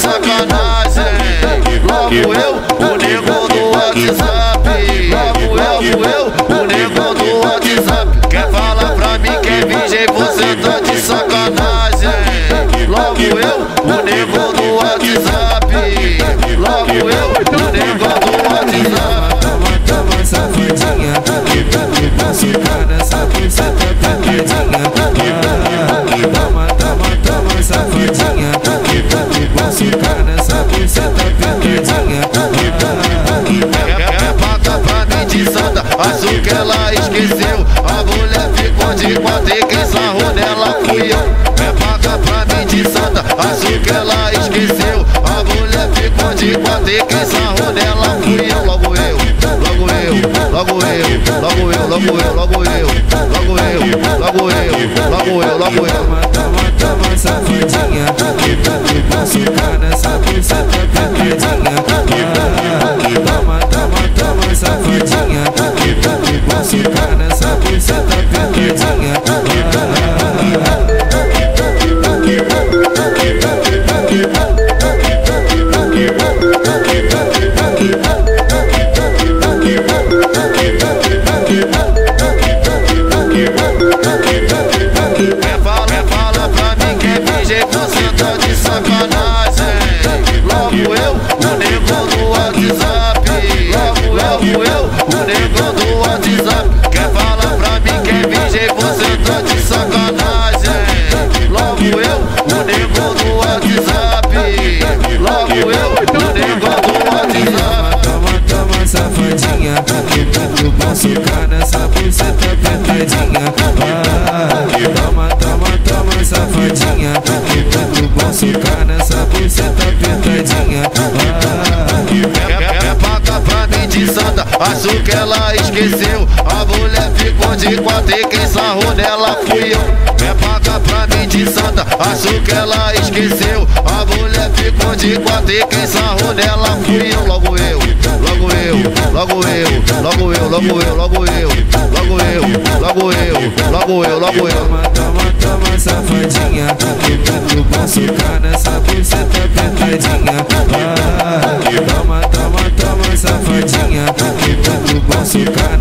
sacanagem Logo eu, o nego do WhatsApp WhatsApp Logo eu, o nego do WhatsApp Toma, toma, safadinha nessa buceta pegadinha Toma, toma, toma, safadinha nessa buceta pegadinha Quer pagar pra mim de santa, acho que ela esqueceu A mulher ficou de quatro e quem sarrou nela fui eu. Quer pagar pra mim de santa, acho que ela esqueceu mulher ficou de quatro e quem sarrou nela fui eu Logo eu, logo eu, logo eu, logo eu, logo eu, logo eu Logo eu, logo eu, logo eu, logo eu Logo eu, eu, acho que ela esqueceu. A mulher ficou de quatro e quem sarrou nela fui eu. Quer pagar pra mim de santa, acho que ela esqueceu. A mulher ficou de quatro e quem sarrou nela fui eu. Logo eu, logo eu, logo eu, logo eu, logo eu, logo eu Logo eu, logo eu, logo eu, logo eu. Toma, toma, toma, safadinha. Que tá de machucar de machucar